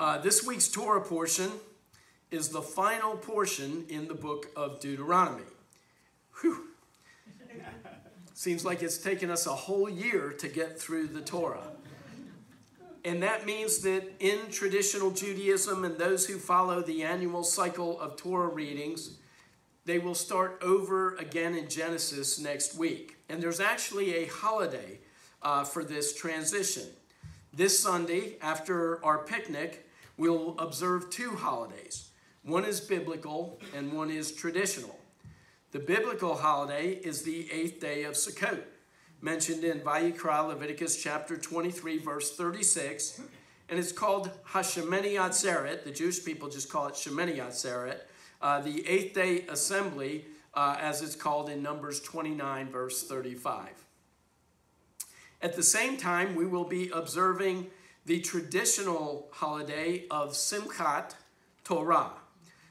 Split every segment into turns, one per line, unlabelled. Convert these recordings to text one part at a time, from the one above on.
Uh, this week's Torah portion is the final portion in the book of Deuteronomy. Whew. Seems like it's taken us a whole year to get through the Torah. And that means that in traditional Judaism and those who follow the annual cycle of Torah readings, they will start over again in Genesis next week. And there's actually a holiday uh, for this transition. This Sunday, after our picnic, we'll observe two holidays. One is biblical and one is traditional. The biblical holiday is the eighth day of Sukkot, mentioned in Vayikra, Leviticus chapter 23, verse 36, and it's called Hashemini Atzeret. The Jewish people just call it Shemini Atzeret, uh, the eighth day assembly, uh, as it's called in Numbers 29, verse 35. At the same time, we will be observing the traditional holiday of Simchat Torah.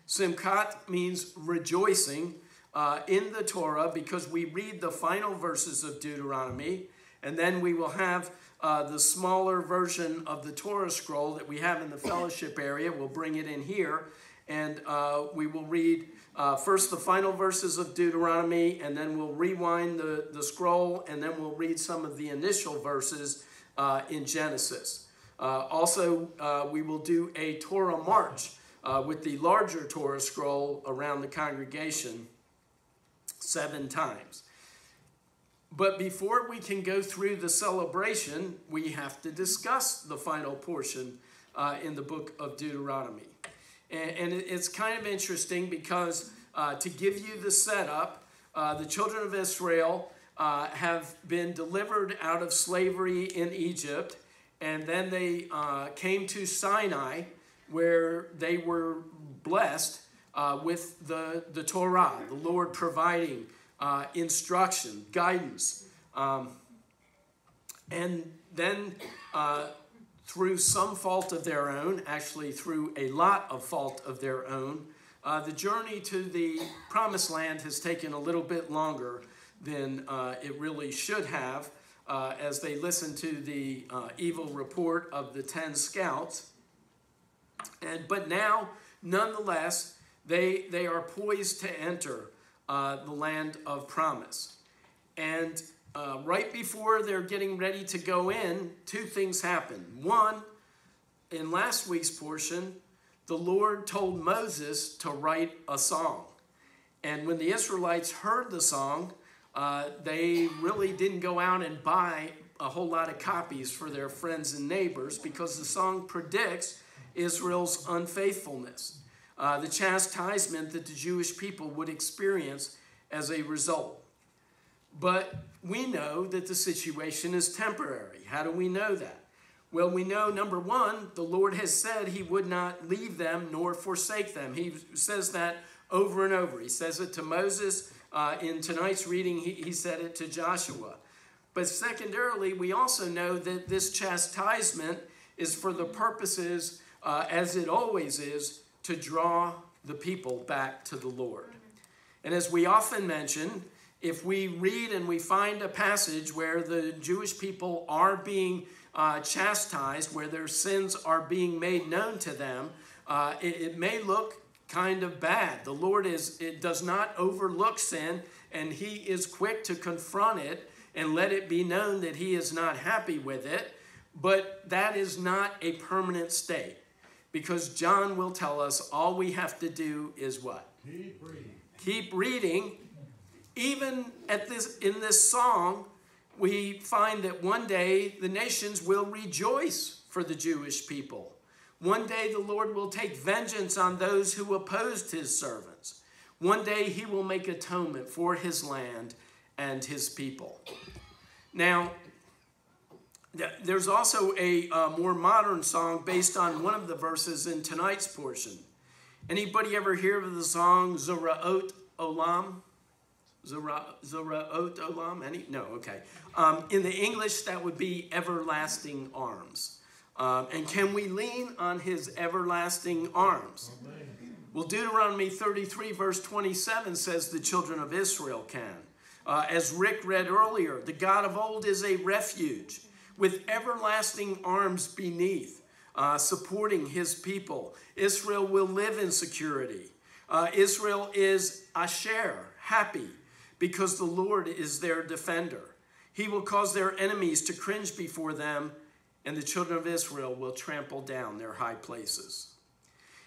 Simchat means rejoicing uh, in the Torah because we read the final verses of Deuteronomy, and then we will have uh, the smaller version of the Torah scroll that we have in the fellowship area. We'll bring it in here, and uh, we will read uh, first the final verses of Deuteronomy, and then we'll rewind the, the scroll, and then we'll read some of the initial verses uh, in Genesis. Uh, also, uh, we will do a Torah march uh, with the larger Torah scroll around the congregation seven times. But before we can go through the celebration, we have to discuss the final portion uh, in the book of Deuteronomy. And, and it's kind of interesting because uh, to give you the setup, uh, the children of Israel have been delivered out of slavery in Egypt and then they uh, came to Sinai, where they were blessed uh, with the, the Torah, the Lord providing uh, instruction, guidance. Um, and then, uh, through some fault of their own, actually, through a lot of fault of their own, uh, the journey to the promised land has taken a little bit longer than uh, it really should have uh, as they listen to the uh, evil report of the 10 scouts. And, but now, nonetheless, they, they are poised to enter uh, the land of promise. And uh, right before they're getting ready to go in, two things happen. One, in last week's portion, the Lord told Moses to write a song. And when the Israelites heard the song, uh, they really didn't go out and buy a whole lot of copies for their friends and neighbors because the song predicts Israel's unfaithfulness, uh, the chastisement that the Jewish people would experience as a result. But we know that the situation is temporary. How do we know that? Well, we know number one, the Lord has said he would not leave them nor forsake them. He says that over and over. He says it to Moses, uh, in tonight's reading, he, he said it to Joshua. But secondarily, we also know that this chastisement is for the purposes, uh, as it always is, to draw the people back to the Lord. And as we often mention, if we read and we find a passage where the Jewish people are being uh, chastised, where their sins are being made known to them, uh, it, it, may look kind of bad. The Lord is it does not overlook sin and he is quick to confront it and let it be known that he is not happy with it, but that is not a permanent state. Because John will tell us all we have to do is what?
Keep reading.
Keep reading. Even at this in this song, we find that one day the nations will rejoice for the Jewish people. One day the Lord will take vengeance on those who opposed his servants. One day he will make atonement for his land and his people. Now, there's also a uh, more modern song based on one of the verses in tonight's portion. Anybody ever hear of the song Zeraot Olam? Zeraot Olam? Any? No, okay. Um, in the English, that would be Everlasting Arms. Um, and can we lean on his everlasting arms? Well, Deuteronomy 33, verse 27 says the children of Israel can. Uh, as Rick read earlier, the God of old is a refuge with everlasting arms beneath, uh, supporting his people. Israel will live in security. Uh, Israel is asher, happy, because the Lord is their defender. He will cause their enemies to cringe before them, and the children of Israel will trample down their high places.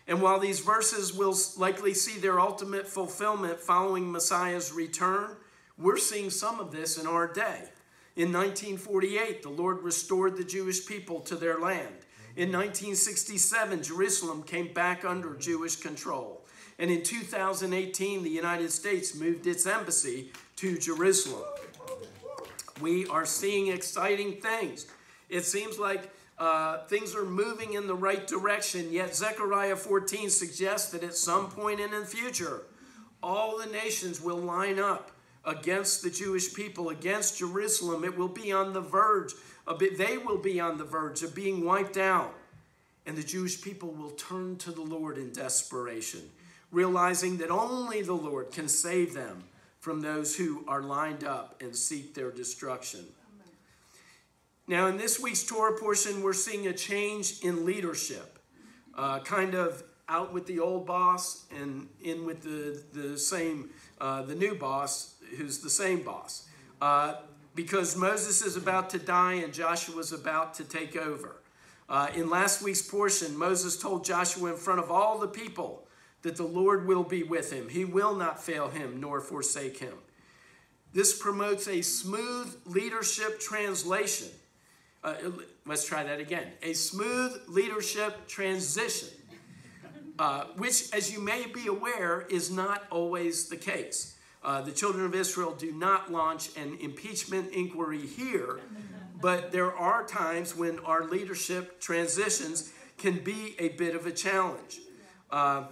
And while these verses will likely see their ultimate fulfillment following Messiah's return, we're seeing some of this in our day. In 1948, the Lord restored the Jewish people to their land. In 1967, Jerusalem came back under Jewish control. And in 2018, the United States moved its embassy to Jerusalem. We are seeing exciting things. It seems like uh, things are moving in the right direction, yet Zechariah 14 suggests that at some point in the future, all the nations will line up against the Jewish people, against Jerusalem. It will be on the verge of it, they will be on the verge of being wiped out. And the Jewish people will turn to the Lord in desperation, realizing that only the Lord can save them from those who are lined up and seek their destruction. Now, in this week's Torah portion, we're seeing a change in leadership, uh, kind of out with the old boss and in with the, the same, uh, the new boss, who's the same boss. Uh, because Moses is about to die and Joshua is about to take over. Uh, in last week's portion, Moses told Joshua in front of all the people that the Lord will be with him. He will not fail him nor forsake him. This promotes a smooth leadership translation uh, let's try that again. A smooth leadership transition, uh, which, as you may be aware, is not always the case. Uh, the children of Israel do not launch an impeachment inquiry here, but there are times when our leadership transitions can be a bit of a challenge. Uh,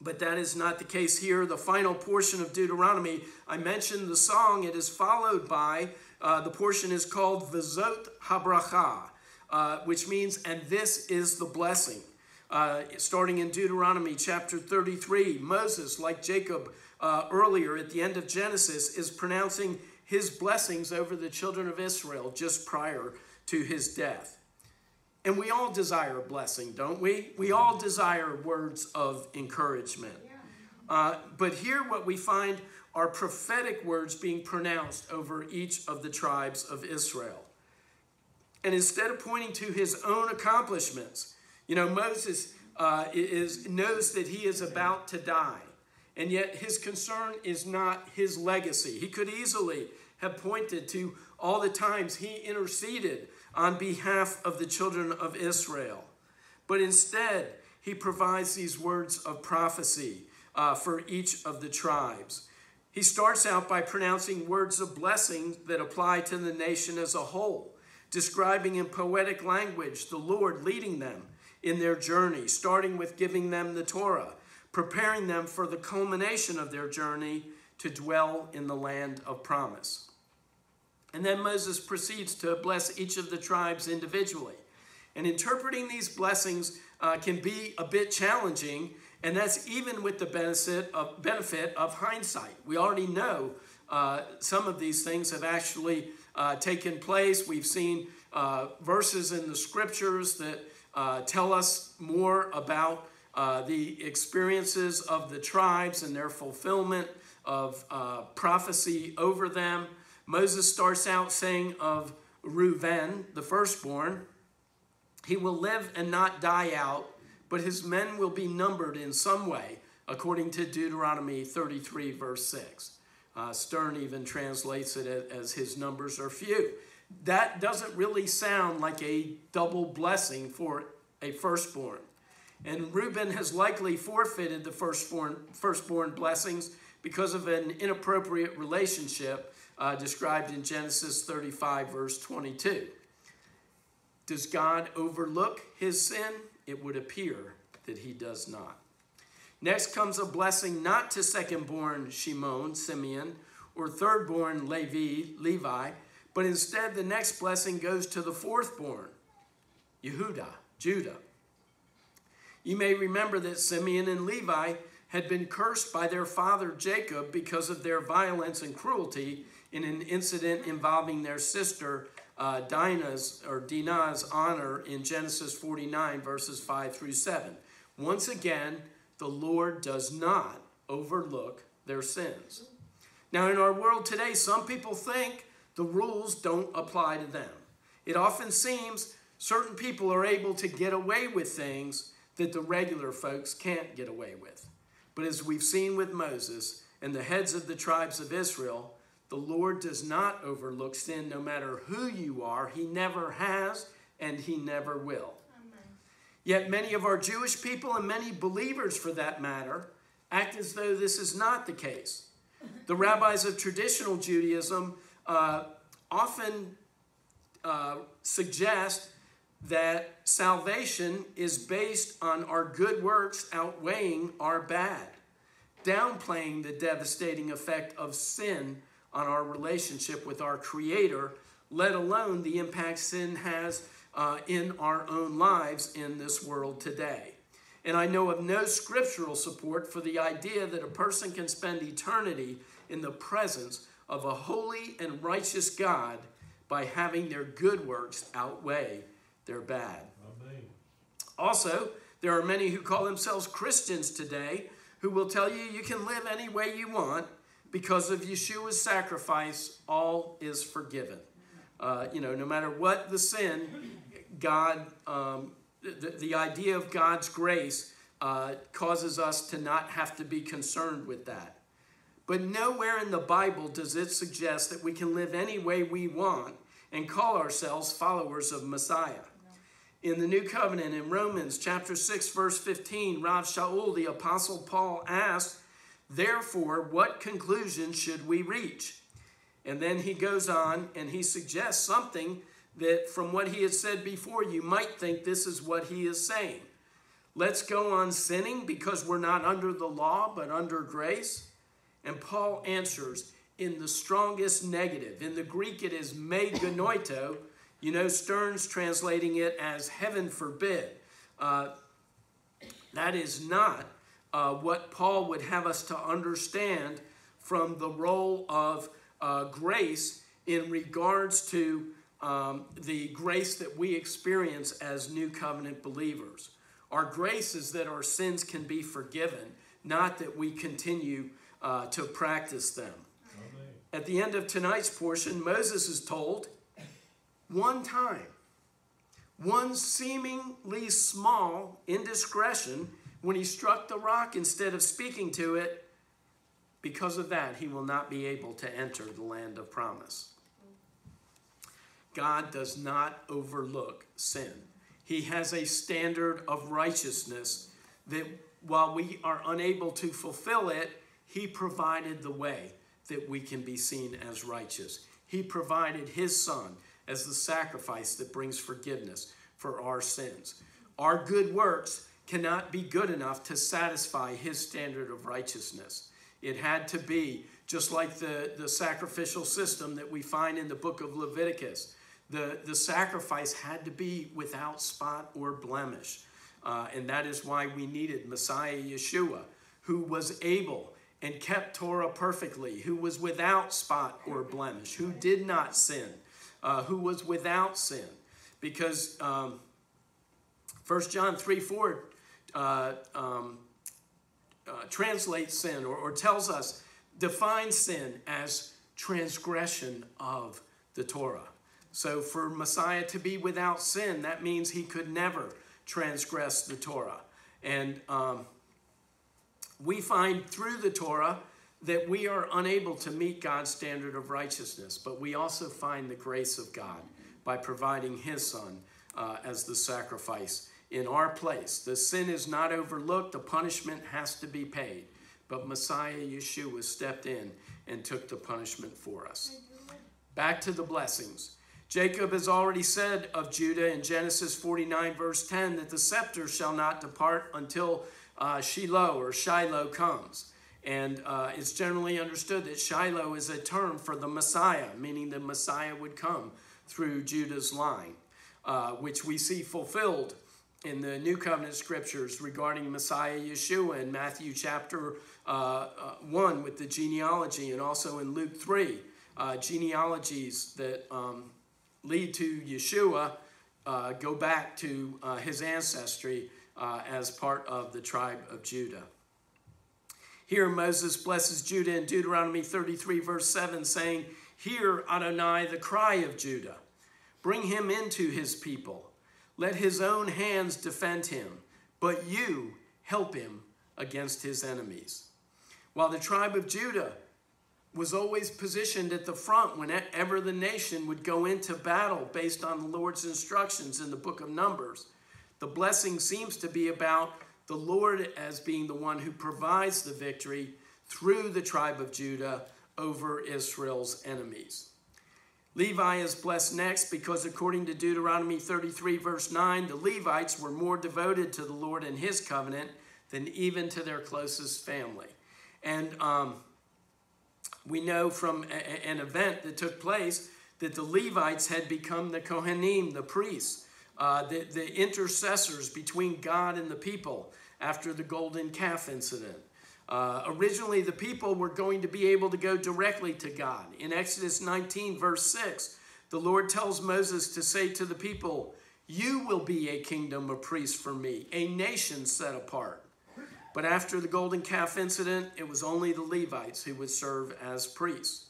but that is not the case here. The final portion of Deuteronomy, I mentioned the song, it is followed by uh, the portion is called Vzot HaBrachah, uh, which means, and this is the blessing. Uh, starting in Deuteronomy chapter 33, Moses, like Jacob uh, earlier at the end of Genesis, is pronouncing his blessings over the children of Israel just prior to his death. And we all desire a blessing, don't we? We all desire words of encouragement. Uh, but here, what we find are prophetic words being pronounced over each of the tribes of Israel. And instead of pointing to his own accomplishments, you know, Moses uh, is, knows that he is about to die. And yet his concern is not his legacy. He could easily have pointed to all the times he interceded on behalf of the children of Israel. But instead, he provides these words of prophecy uh, for each of the tribes. He starts out by pronouncing words of blessing that apply to the nation as a whole, describing in poetic language the Lord leading them in their journey, starting with giving them the Torah, preparing them for the culmination of their journey to dwell in the land of promise. And then Moses proceeds to bless each of the tribes individually. And interpreting these blessings uh, can be a bit challenging and that's even with the benefit of, benefit of hindsight. We already know uh, some of these things have actually uh, taken place. We've seen uh, verses in the scriptures that uh, tell us more about uh, the experiences of the tribes and their fulfillment of uh, prophecy over them. Moses starts out saying of Reuben, the firstborn, he will live and not die out but his men will be numbered in some way, according to Deuteronomy 33, verse 6. Uh, Stern even translates it as his numbers are few. That doesn't really sound like a double blessing for a firstborn. And Reuben has likely forfeited the firstborn, firstborn blessings because of an inappropriate relationship uh, described in Genesis 35, verse 22. Does God overlook his sin? It would appear that he does not. Next comes a blessing not to second-born Shimon, Simeon, or third-born Levi, Levi, but instead the next blessing goes to the fourth-born, Yehuda, Judah. You may remember that Simeon and Levi had been cursed by their father Jacob because of their violence and cruelty in an incident involving their sister uh, Dinah's or Dinah's honor in Genesis 49, verses 5 through 7. Once again, the Lord does not overlook their sins. Now, in our world today, some people think the rules don't apply to them. It often seems certain people are able to get away with things that the regular folks can't get away with. But as we've seen with Moses and the heads of the tribes of Israel, the Lord does not overlook sin no matter who you are. He never has and he never will. Amen. Yet many of our Jewish people and many believers for that matter act as though this is not the case. The rabbis of traditional Judaism uh, often uh, suggest that salvation is based on our good works outweighing our bad, downplaying the devastating effect of sin on our relationship with our Creator, let alone the impact sin has uh, in our own lives in this world today. And I know of no scriptural support for the idea that a person can spend eternity in the presence of a holy and righteous God by having their good works outweigh their bad. Amen. Also, there are many who call themselves Christians today who will tell you you can live any way you want because of Yeshua's sacrifice, all is forgiven. Uh, you know, no matter what the sin, God, um, the, the idea of God's grace uh, causes us to not have to be concerned with that. But nowhere in the Bible does it suggest that we can live any way we want and call ourselves followers of Messiah. In the New Covenant in Romans chapter 6 verse 15, Rav Shaul the apostle Paul asked, "Therefore, what conclusion should we reach?" And then he goes on and he suggests something that from what he had said before, you might think this is what he is saying. Let's go on sinning because we're not under the law but under grace. And Paul answers in the strongest negative. In the Greek, it is me genoito. You know, Stern's translating it as heaven forbid. Uh, that is not uh, what Paul would have us to understand from the role of uh, grace in regards to um, the grace that we experience as new covenant believers. Our grace is that our sins can be forgiven, not that we continue uh, to practice them. Amen. At the end of tonight's portion, Moses is told one time, one seemingly small indiscretion when he struck the rock instead of speaking to it. Because of that, he will not be able to enter the land of promise. God does not overlook sin. He has a standard of righteousness that while we are unable to fulfill it, he provided the way that we can be seen as righteous. He provided His Son as the sacrifice that brings forgiveness for our sins. Our good works cannot be good enough to satisfy His standard of righteousness. It had to be just like the, the sacrificial system that we find in the book of Leviticus. The, the sacrifice had to be without spot or blemish. Uh, and that is why we needed Messiah Yeshua, who was able and kept Torah perfectly, who was without spot or blemish, who did not sin, uh, who was without sin. Because um, 1 John 3 4 uh, um, uh, translates sin or, or tells us, defines sin as transgression of the Torah. So for Messiah to be without sin, that means he could never transgress the Torah. And um, we find through the Torah that we are unable to meet God's standard of righteousness, but we also find the grace of God by providing His Son uh, as the sacrifice in our place. The sin is not overlooked, the punishment has to be paid. But Messiah Yeshua stepped in and took the punishment for us. Back to the blessings. Jacob has already said of Judah in Genesis 49, verse 10, that the scepter shall not depart until uh, Shiloh or Shiloh comes. And uh, it's generally understood that Shiloh is a term for the Messiah, meaning the Messiah would come through Judah's line, uh, which we see fulfilled in the New Covenant scriptures regarding Messiah Yeshua in Matthew chapter uh, uh, 1 with the genealogy, and also in Luke 3, uh, genealogies that um, lead to Yeshua uh, go back to uh, his ancestry uh, as part of the tribe of Judah. Here Moses blesses Judah in Deuteronomy 33, verse 7, saying, Hear Adonai the cry of Judah. Bring him into his people. Let his own hands defend him, but you help him against his enemies. While the tribe of Judah was always positioned at the front whenever the nation would go into battle based on the Lord's instructions in the book of Numbers, the blessing seems to be about the Lord as being the one who provides the victory through the tribe of Judah over Israel's enemies. Levi is blessed next because, according to Deuteronomy 33, verse 9, the Levites were more devoted to the Lord and his covenant than even to their closest family. And um, we know from a, an event that took place that the Levites had become the Kohanim, the priests, uh, the, the intercessors between God and the people after the golden calf incident. Uh, originally, the people were going to be able to go directly to God. In Exodus 19, verse 6, the Lord tells Moses to say to the people, You will be a kingdom of priests for me, a nation set apart. But after the golden calf incident, it was only the Levites who would serve as priests.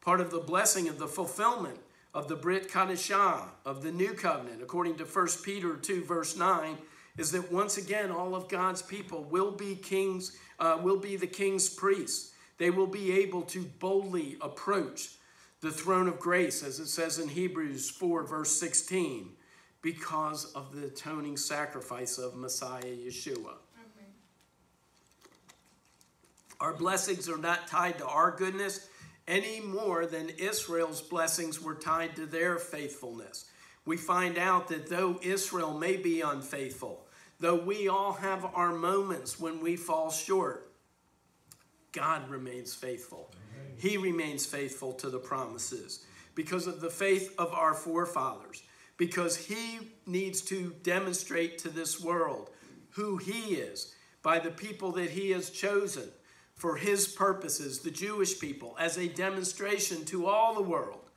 Part of the blessing of the fulfillment of the Brit Chadashah, of the new covenant, according to 1 Peter 2, verse 9, is that once again all of God's people will be kings, uh, will be the king's priests. They will be able to boldly approach the throne of grace, as it says in Hebrews 4, verse 16, because of the atoning sacrifice of Messiah Yeshua. Our blessings are not tied to our goodness any more than Israel's blessings were tied to their faithfulness. We find out that though Israel may be unfaithful, though we all have our moments when we fall short, God remains faithful. He remains faithful to the promises because of the faith of our forefathers, because He needs to demonstrate to this world who He is by the people that He has chosen for his purposes, the Jewish people, as a demonstration to all the world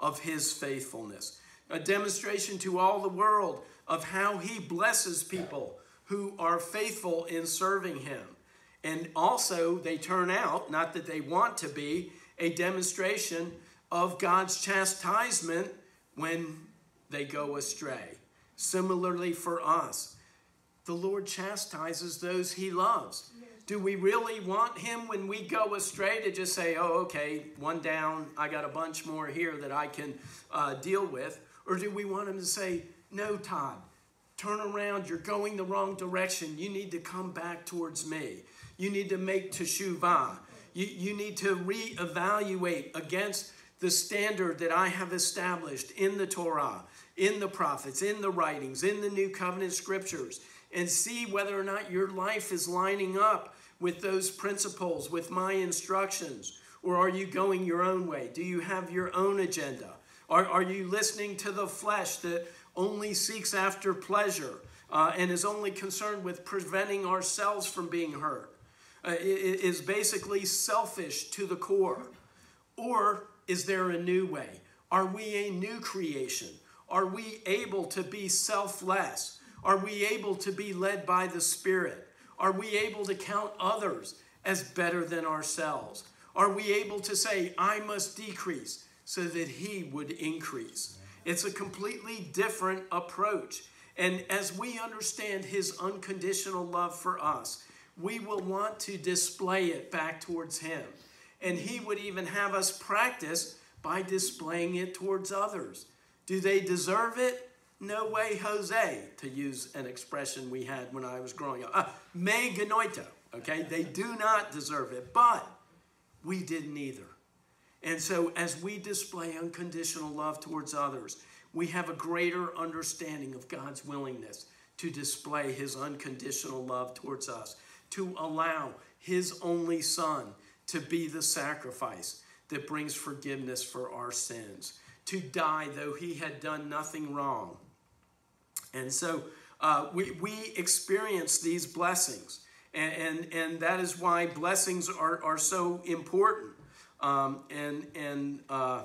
of his faithfulness, a demonstration to all the world of how he blesses people who are faithful in serving him. And also, they turn out, not that they want to be, a demonstration of God's chastisement when they go astray. Similarly, for us, the Lord chastises those he loves. Do we really want him when we go astray to just say, oh, okay, one down, I got a bunch more here that I can uh, deal with? Or do we want him to say, no, Todd, turn around, you're going the wrong direction. You need to come back towards me. You need to make teshuvah. You, you need to reevaluate against the standard that I have established in the Torah, in the prophets, in the writings, in the New Covenant scriptures, and see whether or not your life is lining up with those principles, with my instructions? Or are you going your own way? Do you have your own agenda? Are, are you listening to the flesh that only seeks after pleasure uh, and is only concerned with preventing ourselves from being hurt? Uh, is basically selfish to the core? Or is there a new way? Are we a new creation? Are we able to be selfless? Are we able to be led by the Spirit? Are we able to count others as better than ourselves? Are we able to say, I must decrease so that he would increase? It's a completely different approach. And as we understand his unconditional love for us, we will want to display it back towards him. And he would even have us practice by displaying it towards others. Do they deserve it? No way, Jose, to use an expression we had when I was growing up. Uh, me okay? They do not deserve it, but we didn't either. And so, as we display unconditional love towards others, we have a greater understanding of God's willingness to display his unconditional love towards us, to allow his only son to be the sacrifice that brings forgiveness for our sins, to die though he had done nothing wrong and so uh, we, we experience these blessings. And, and, and, that is why blessings are, are so important. Um, and and uh,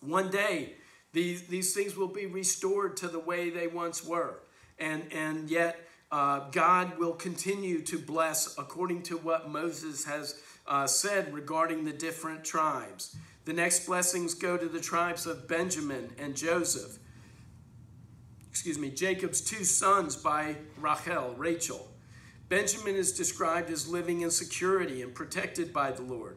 one day, These, these things will be restored to the way they once were. And, and yet, uh, God will continue to bless according to what Moses has uh, said regarding the different tribes. The next blessings go to the tribes of Benjamin and Joseph. Excuse me, Jacob's two sons by Rachel, Rachel. Benjamin is described as living in security and protected by the Lord.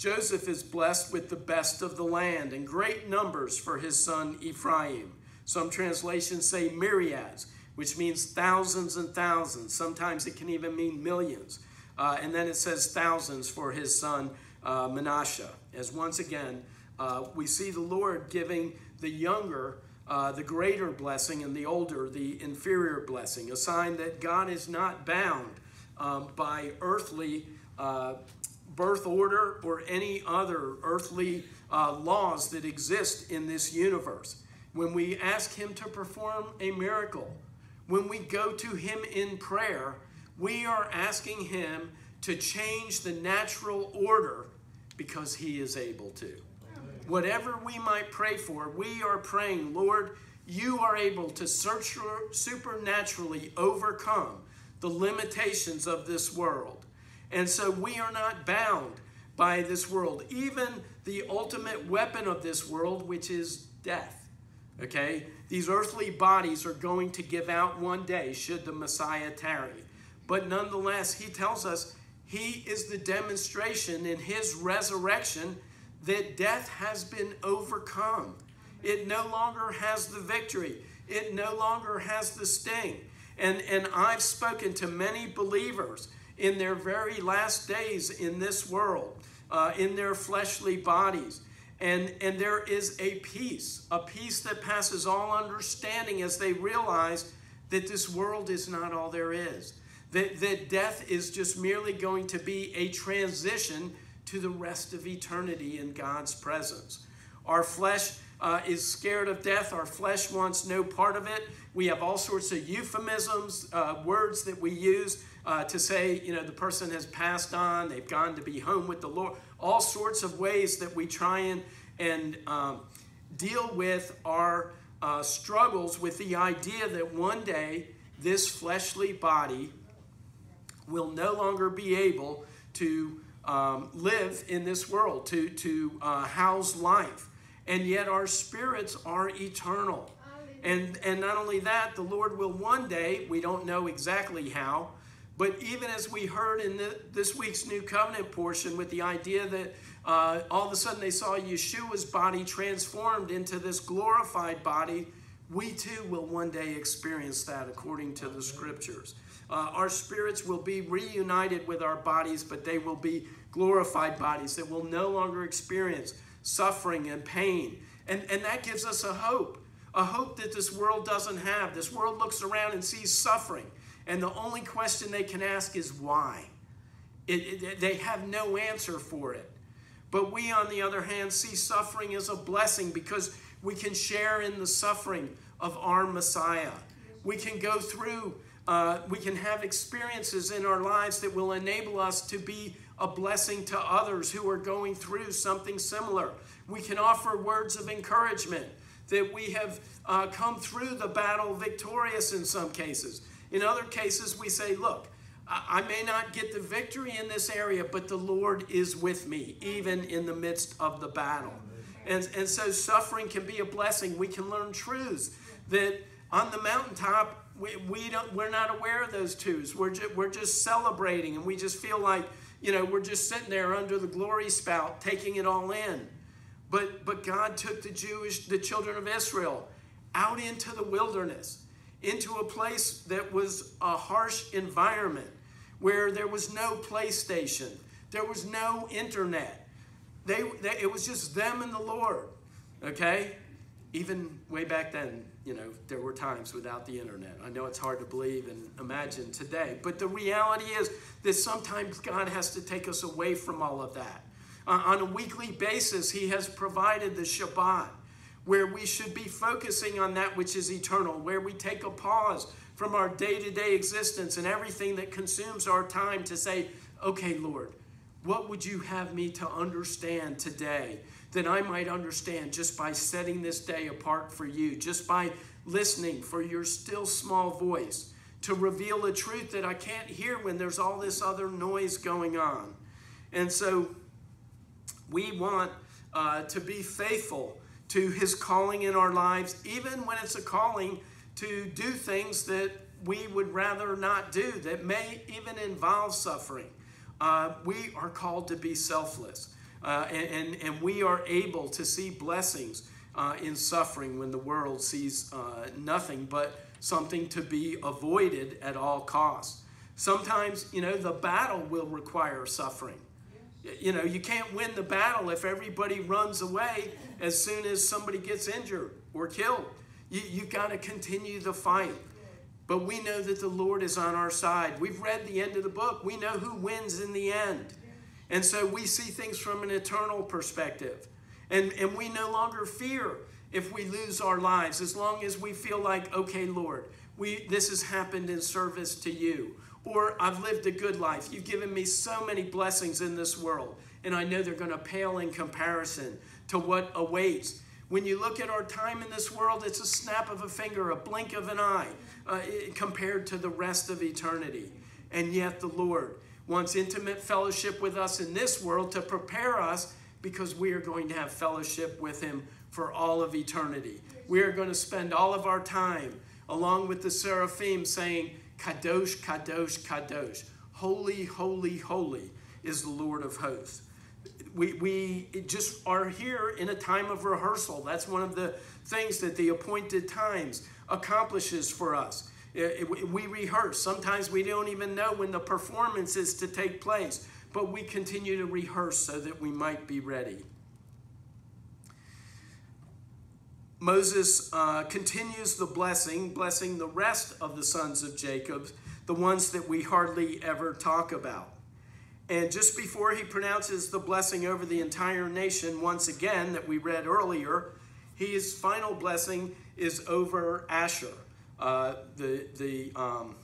Joseph is blessed with the best of the land and great numbers for his son Ephraim. Some translations say myriads, which means thousands and thousands. Sometimes it can even mean millions. Uh, and then it says thousands for his son uh, Manasseh. As once again, uh, we see the Lord giving the younger uh, the greater blessing and the older the inferior blessing, a sign that God is not bound um, by earthly uh, birth order or any other earthly uh, laws that exist in this universe. When we ask Him to perform a miracle, when we go to Him in prayer, we are asking Him to change the natural order because He is able to. Whatever we might pray for, we are praying, Lord, you are able to supernaturally overcome the limitations of this world. And so we are not bound by this world, even the ultimate weapon of this world, which is death. Okay? These earthly bodies are going to give out one day, should the Messiah tarry. But nonetheless, he tells us he is the demonstration in his resurrection that death has been overcome. It no longer has the victory, it no longer has the sting. And, and I've spoken to many believers in their very last days in this world, uh, in their fleshly bodies. And, and there is a peace, a peace that passes all understanding as they realize that this world is not all there is. That, that death is just merely going to be a transition to the rest of eternity in God's presence. Our flesh uh, is scared of death. Our flesh wants no part of it. We have all sorts of euphemisms, uh, words that we use uh, to say, you know, the person has passed on, they've gone to be home with the Lord. All sorts of ways that we try and, and um, deal with our uh, struggles with the idea that one day this fleshly body will no longer be able to um, live in this world, to, to uh, house life. And yet our spirits are eternal. And, and not only that, the Lord will one day, we don't know exactly how, but even as we heard in the, this week's New Covenant portion with the idea that uh, all of a sudden they saw Yeshua's body transformed into this glorified body, we too will one day experience that according to the scriptures. Uh, our spirits will be reunited with our bodies, but they will be glorified bodies that will no longer experience suffering and pain. And, and that gives us a hope, a hope that this world doesn't have. This world looks around and sees suffering, and the only question they can ask is why. It, it, they have no answer for it. But we, on the other hand, see suffering as a blessing because we can share in the suffering of our Messiah. We can go through, uh, we can have experiences in our lives that will enable us to be a blessing to others who are going through something similar. We can offer words of encouragement that we have uh, come through the battle victorious in some cases. In other cases, we say, Look, I may not get the victory in this area, but the Lord is with me, even in the midst of the battle. And, and so suffering can be a blessing. We can learn truths that on the mountaintop, we, we don't, we're not aware of those truths. We're, ju- we're just celebrating and we just feel like you know, we're just sitting there under the glory spout, taking it all in. But, but God took the Jewish, the children of Israel, out into the wilderness, into a place that was a harsh environment where there was no PlayStation, there was no internet. They, they, it was just them and the Lord, okay? Even way back then, you know, there were times without the internet. I know it's hard to believe and imagine today, but the reality is that sometimes God has to take us away from all of that. Uh, on a weekly basis, He has provided the Shabbat, where we should be focusing on that which is eternal, where we take a pause from our day to day existence and everything that consumes our time to say, okay, Lord, what would you have me to understand today that I might understand just by setting this day apart for you, just by listening for your still small voice to reveal a truth that I can't hear when there's all this other noise going on. And so we want uh, to be faithful to his calling in our lives, even when it's a calling to do things that we would rather not do, that may even involve suffering. Uh, we are called to be selfless, uh, and, and, and, we are able to see blessings uh, in suffering when the world sees uh, nothing but something to be avoided at all costs. Sometimes, you know, the battle will require suffering. You know, you can't win the battle if everybody runs away as soon as somebody gets injured or killed. You, you've got to continue the fight. But we know that the Lord is on our side. We've read the end of the book. We know who wins in the end. And so we see things from an eternal perspective. And, and we no longer fear if we lose our lives as long as we feel like, okay, Lord, we, this has happened in service to you. Or I've lived a good life. You've given me so many blessings in this world. And I know they're going to pale in comparison to what awaits. When you look at our time in this world, it's a snap of a finger, a blink of an eye, uh, compared to the rest of eternity. And yet, the Lord wants intimate fellowship with us in this world to prepare us because we are going to have fellowship with Him for all of eternity. We are going to spend all of our time along with the seraphim saying, Kadosh, Kadosh, Kadosh. Holy, holy, holy is the Lord of hosts. We, we just are here in a time of rehearsal. That's one of the things that the appointed times accomplishes for us. We rehearse. Sometimes we don't even know when the performance is to take place, but we continue to rehearse so that we might be ready. Moses uh, continues the blessing, blessing the rest of the sons of Jacob, the ones that we hardly ever talk about. And just before he pronounces the blessing over the entire nation, once again, that we read earlier, his final blessing is over Asher, uh, the, the um,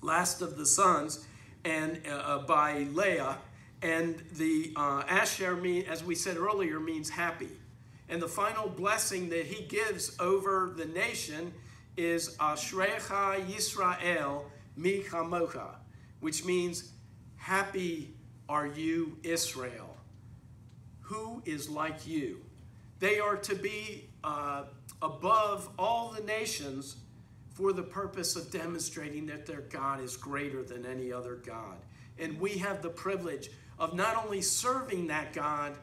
last of the sons, and uh, by Leah. And the uh, Asher, mean, as we said earlier, means happy. And the final blessing that he gives over the nation is Ashrecha Yisrael mi chamocha, which means, Happy are you, Israel. Who is like you? They are to be uh, above all the nations for the purpose of demonstrating that their God is greater than any other God. And we have the privilege of not only serving that God,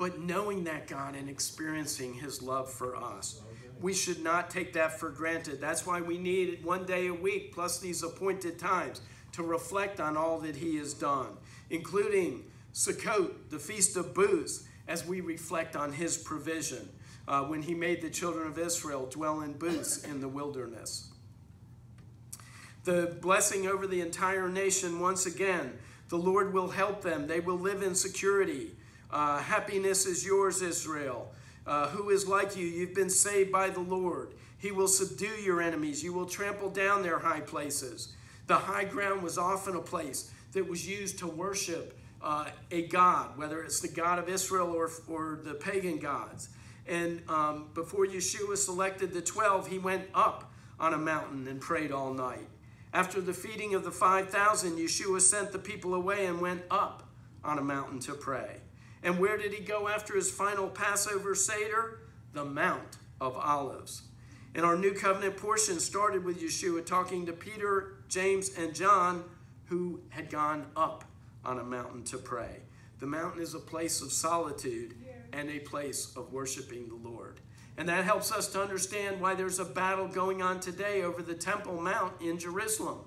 but knowing that God and experiencing His love for us. We should not take that for granted. That's why we need one day a week plus these appointed times to reflect on all that He has done, including Sukkot, the Feast of Booths, as we reflect on His provision uh, when He made the children of Israel dwell in booths in the wilderness. The blessing over the entire nation, once again, the Lord will help them. They will live in security. Uh, happiness is yours, Israel. Uh, who is like you? You've been saved by the Lord. He will subdue your enemies. You will trample down their high places. The high ground was often a place that was used to worship uh, a god, whether it's the God of Israel or, or the pagan gods. And um, before Yeshua selected the 12, he went up on a mountain and prayed all night. After the feeding of the 5,000, Yeshua sent the people away and went up on a mountain to pray. And where did he go after his final Passover Seder? The Mount of Olives. And our New Covenant portion started with Yeshua talking to Peter, James, and John, who had gone up on a mountain to pray. The mountain is a place of solitude and a place of worshiping the Lord. And that helps us to understand why there's a battle going on today over the Temple Mount in Jerusalem.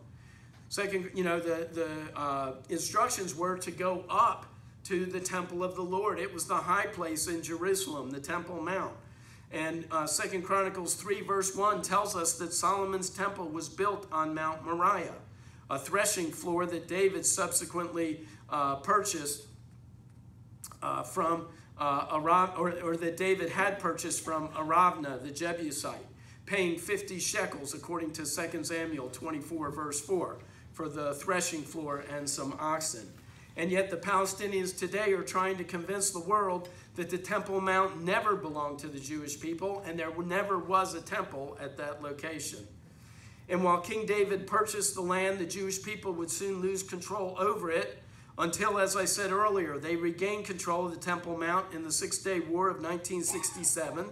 Second, you know, the, the uh, instructions were to go up to the temple of the Lord. It was the high place in Jerusalem, the Temple Mount. And uh, Second Chronicles 3, verse 1 tells us that Solomon's temple was built on Mount Moriah, a threshing floor that David subsequently uh, purchased uh, from uh, Arav, or, or that David had purchased from Aravna, the Jebusite, paying 50 shekels according to 2 Samuel 24, verse 4, for the threshing floor and some oxen. And yet, the Palestinians today are trying to convince the world that the Temple Mount never belonged to the Jewish people, and there never was a temple at that location. And while King David purchased the land, the Jewish people would soon lose control over it until, as I said earlier, they regained control of the Temple Mount in the Six Day War of 1967.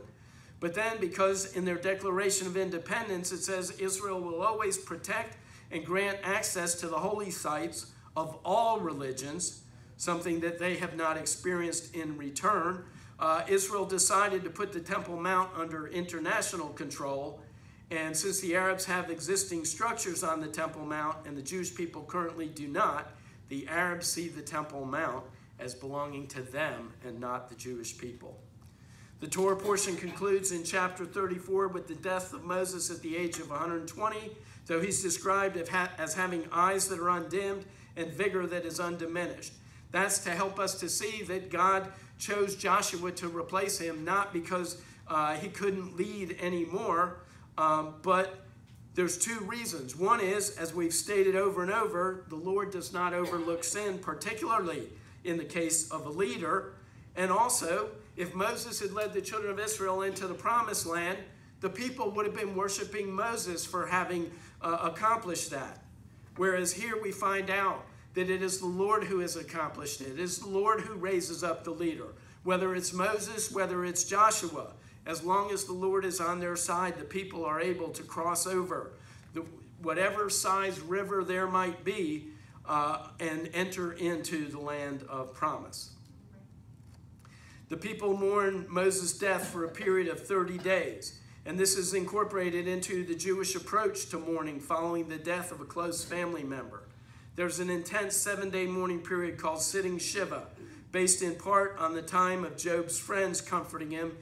But then, because in their Declaration of Independence it says Israel will always protect and grant access to the holy sites of all religions, something that they have not experienced in return, uh, Israel decided to put the Temple Mount under international control. And since the Arabs have existing structures on the Temple Mount and the Jewish people currently do not, the Arabs see the Temple Mount as belonging to them and not the Jewish people. The Torah portion concludes in chapter 34 with the death of Moses at the age of 120, though he's described as having eyes that are undimmed and vigor that is undiminished. That's to help us to see that God chose Joshua to replace him, not because uh, he couldn't lead anymore, um, but there's two reasons. One is, as we've stated over and over, the Lord does not overlook sin, particularly in the case of a leader. And also, if Moses had led the children of Israel into the promised land, the people would have been worshiping Moses for having uh, accomplished that. Whereas here we find out that it is the Lord who has accomplished it. It is the Lord who raises up the leader. Whether it's Moses, whether it's Joshua, as long as the Lord is on their side, the people are able to cross over the, whatever size river there might be uh, and enter into the land of promise. The people mourn Moses' death for a period of 30 days. And this is incorporated into the Jewish approach to mourning following the death of a close family member. There's an intense seven day mourning period called Sitting Shiva, based in part on the time of Job's friends comforting him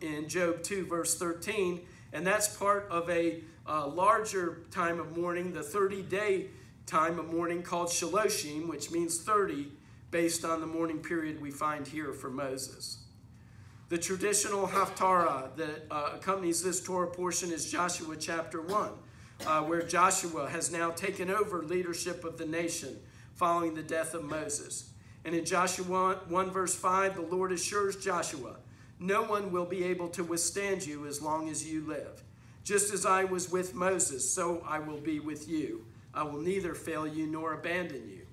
in Job 2, verse 13. And that's part of a uh, larger time of mourning, the 30 day time of mourning called Shaloshim, which means 30, based on the mourning period we find here for Moses. The traditional Haftarah that uh, accompanies this Torah portion is Joshua chapter 1, uh, where Joshua has now taken over leadership of the nation following the death of Moses. And in Joshua 1, verse 5, the Lord assures Joshua, No one will be able to withstand you as long as you live. Just as I was with Moses, so I will be with you. I will neither fail you nor abandon you.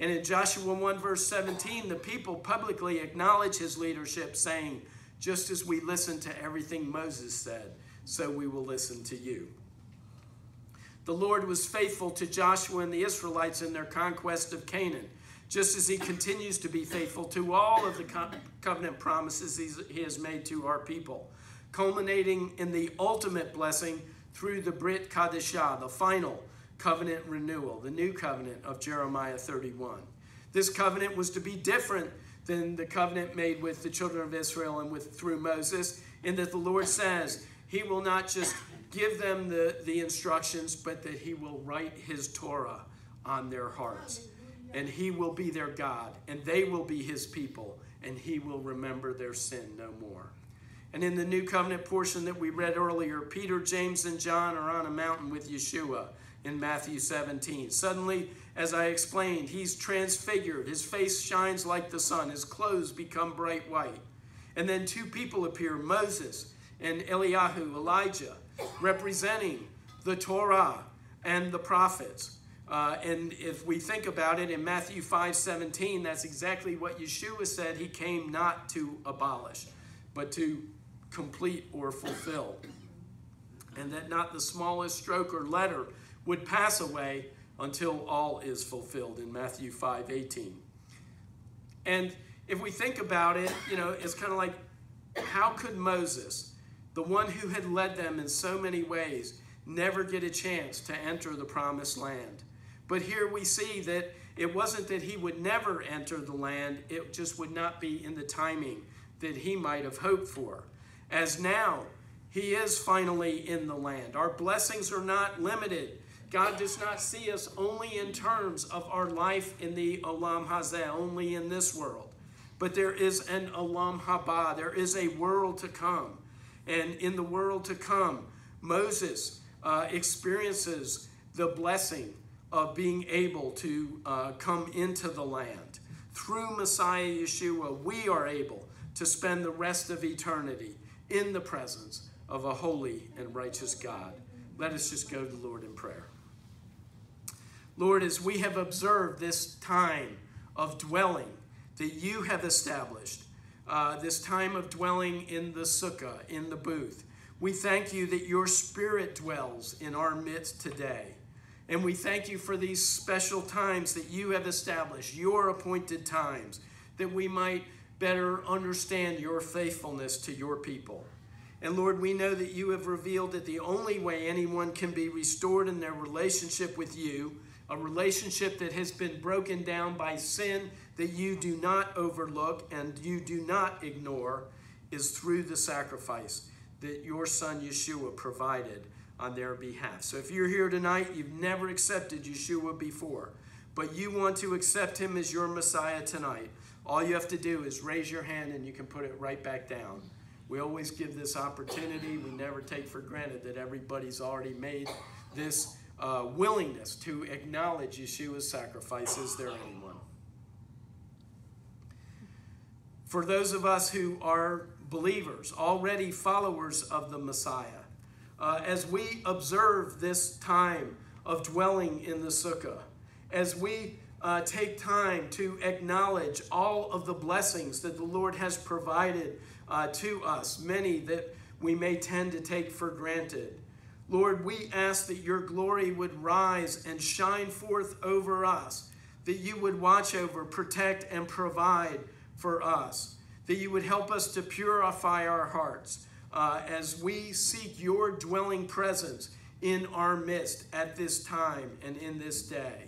And in Joshua 1, verse 17, the people publicly acknowledge his leadership, saying, Just as we listened to everything Moses said, so we will listen to you. The Lord was faithful to Joshua and the Israelites in their conquest of Canaan, just as he continues to be faithful to all of the covenant promises he has made to our people, culminating in the ultimate blessing through the Brit Chadashah, the final covenant renewal, the new covenant of Jeremiah 31. This covenant was to be different than the covenant made with the children of Israel and with through Moses, in that the Lord says he will not just give them the, the instructions, but that he will write his Torah on their hearts. And he will be their God, and they will be his people, and he will remember their sin no more. And in the new covenant portion that we read earlier, Peter, James, and John are on a mountain with Yeshua in Matthew 17. Suddenly, as I explained, he's transfigured. His face shines like the sun. His clothes become bright white. And then two people appear Moses and Eliyahu, Elijah, representing the Torah and the prophets. Uh, and if we think about it in Matthew 5 17, that's exactly what Yeshua said he came not to abolish, but to complete or fulfill. And that not the smallest stroke or letter would pass away until all is fulfilled in Matthew 5 18. And if we think about it, you know, it's kind of like how could Moses, the one who had led them in so many ways, never get a chance to enter the promised land? But here we see that it wasn't that he would never enter the land, it just would not be in the timing that he might have hoped for. As now, he is finally in the land. Our blessings are not limited God does not see us only in terms of our life in the Olam Hazeh, only in this world. But there is an Olam Haba, there is a world to come. And in the world to come, Moses uh, experiences the blessing of being able to uh, come into the land. Through Messiah Yeshua, we are able to spend the rest of eternity in the presence of a holy and righteous God. Let us just go to the Lord in prayer. Lord, as we have observed this time of dwelling that you have established, uh, this time of dwelling in the sukkah, in the booth, we thank you that your spirit dwells in our midst today. And we thank you for these special times that you have established, your appointed times, that we might better understand your faithfulness to your people. And Lord, we know that you have revealed that the only way anyone can be restored in their relationship with you, a relationship that has been broken down by sin that you do not overlook and you do not ignore, is through the sacrifice that your son Yeshua provided on their behalf. So if you're here tonight, you've never accepted Yeshua before, but you want to accept him as your Messiah tonight, all you have to do is raise your hand and you can put it right back down. We always give this opportunity. We never take for granted that everybody's already made this uh, willingness to acknowledge Yeshua's sacrifice. Is there anyone? For those of us who are believers, already followers of the Messiah, uh, as we observe this time of dwelling in the sukkah, as we uh, take time to acknowledge all of the blessings that the Lord has provided uh, to us, many that we may tend to take for granted. Lord, we ask that your glory would rise and shine forth over us, that you would watch over, protect, and provide for us, that you would help us to purify our hearts uh, as we seek your dwelling presence in our midst at this time and in this day.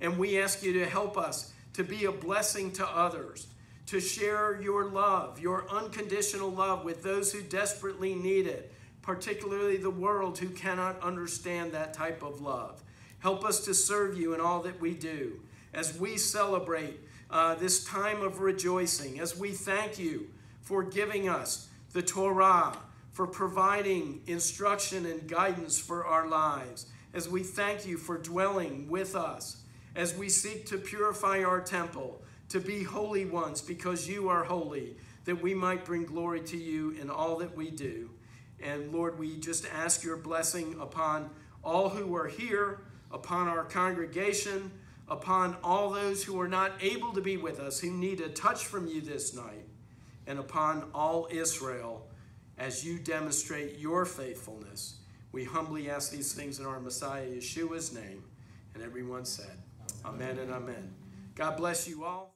And we ask you to help us to be a blessing to others, to share your love, your unconditional love with those who desperately need it, particularly the world who cannot understand that type of love. Help us to serve you in all that we do as we celebrate uh, this time of rejoicing, as we thank you for giving us the Torah, for providing instruction and guidance for our lives, as we thank you for dwelling with us, as we seek to purify our temple, to be holy ones because you are holy, that we might bring glory to you in all that we do. And Lord, we just ask your blessing upon all who are here, upon our congregation, upon all those who are not able to be with us, who need a touch from you this night, and upon all Israel as you demonstrate your faithfulness. We humbly ask these things in our Messiah Yeshua's name. And everyone said, Amen and Amen. God bless you all.